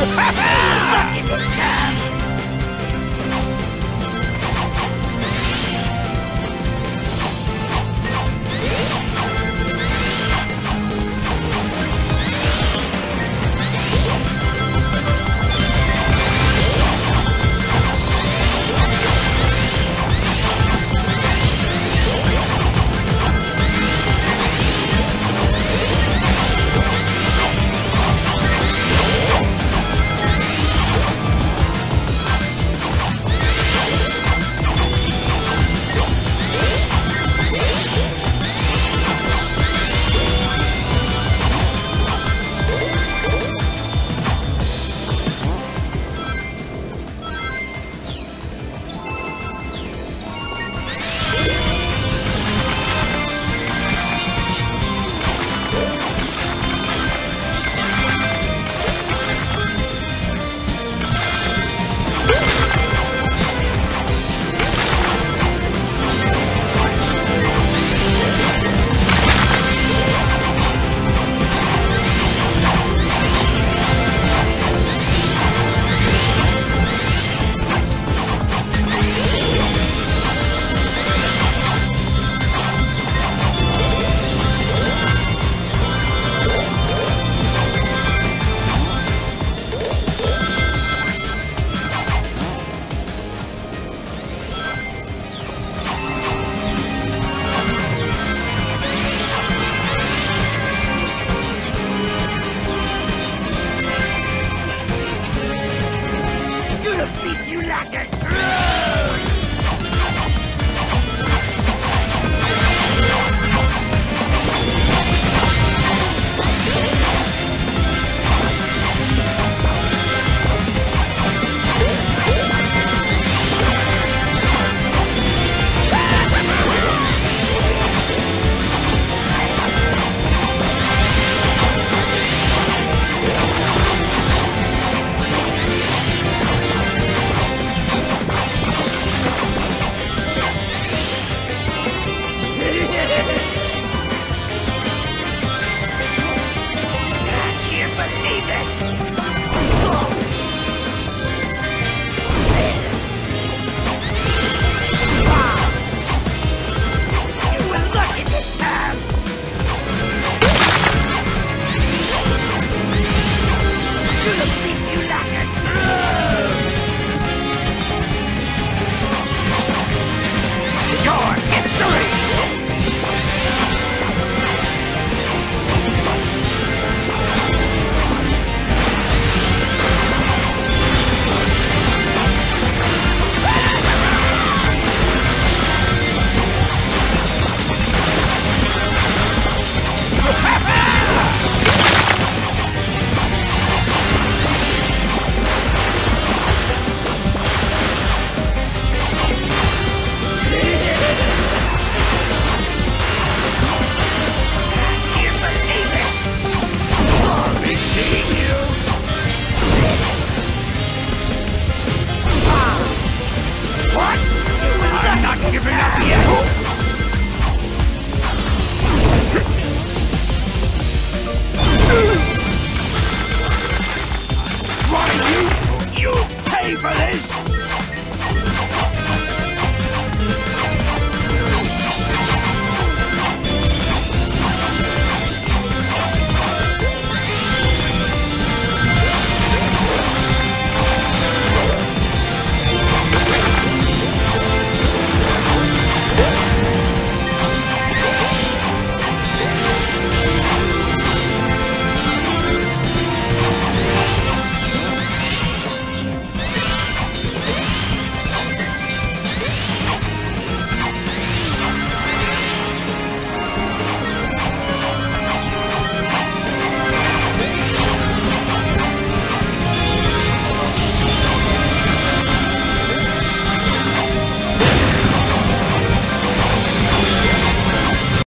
Fucking Yeah!